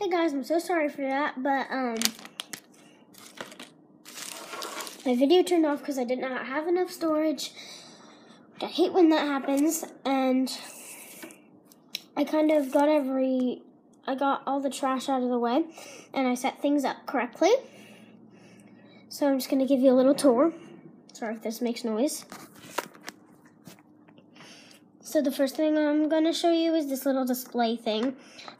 Hey guys, I'm so sorry for that, but um, my video turned off because I did not have enough storage. I hate when that happens, and I kind of got every, I got all the trash out of the way, and I set things up correctly. So I'm just gonna give you a little tour. Sorry if this makes noise. So the first thing I'm going to show you is this little display thing.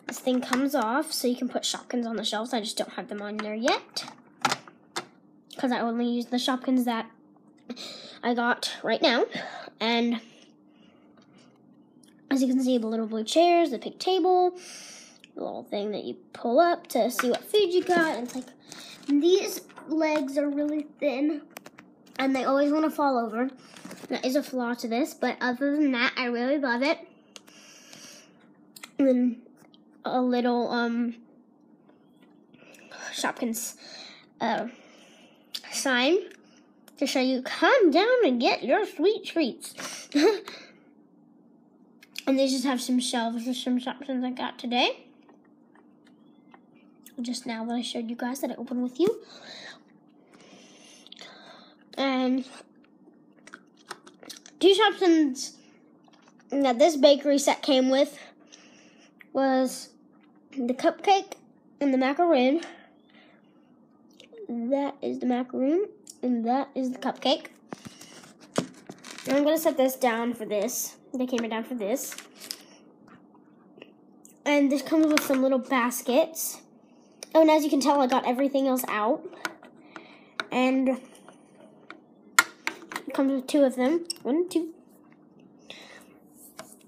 This thing comes off so you can put Shopkins on the shelves. I just don't have them on there yet. Because I only use the Shopkins that I got right now. And as you can see, the little blue chairs, the pink table, the little thing that you pull up to see what food you got. And it's like, these legs are really thin and they always want to fall over. That is a flaw to this, but other than that, I really love it. And then a little um Shopkins uh, sign to show you come down and get your sweet treats. and they just have some shelves with some Shopkins I got today. Just now that I showed you guys that I opened with you. And two Shopkins that this bakery set came with was the cupcake and the macaroon. That is the macaroon, and that is the cupcake. And I'm gonna set this down for this. The camera down for this. And this comes with some little baskets. Oh, and as you can tell, I got everything else out. And it comes with two of them. One, two.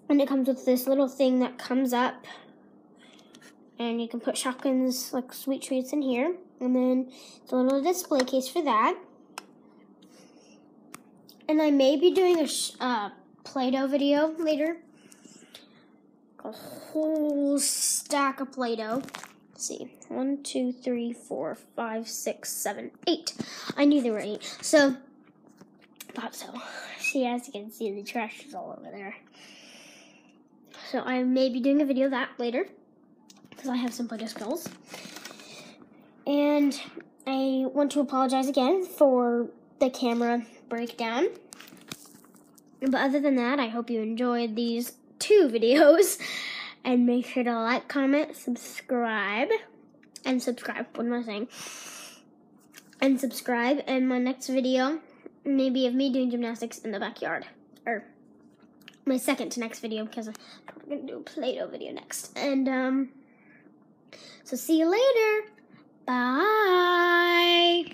And it comes with this little thing that comes up. And you can put Shopkins, like sweet treats in here. And then it's a little display case for that. And I may be doing a uh, Play-Doh video later. A whole stack of Play-Doh. see. One, two, three, four, five, six, seven, eight. I knew there were eight. So, thought so. See, as you can see, the trash is all over there. So I may be doing a video of that later because I have some Play-Doh skills. And I want to apologize again for the camera breakdown. But other than that, I hope you enjoyed these two videos. And make sure to like, comment, subscribe, and subscribe. What am I saying? And subscribe. And my next video, maybe of me doing gymnastics in the backyard. Or my second to next video because I'm probably going to do a Play-Doh video next. And, um, so see you later. Bye.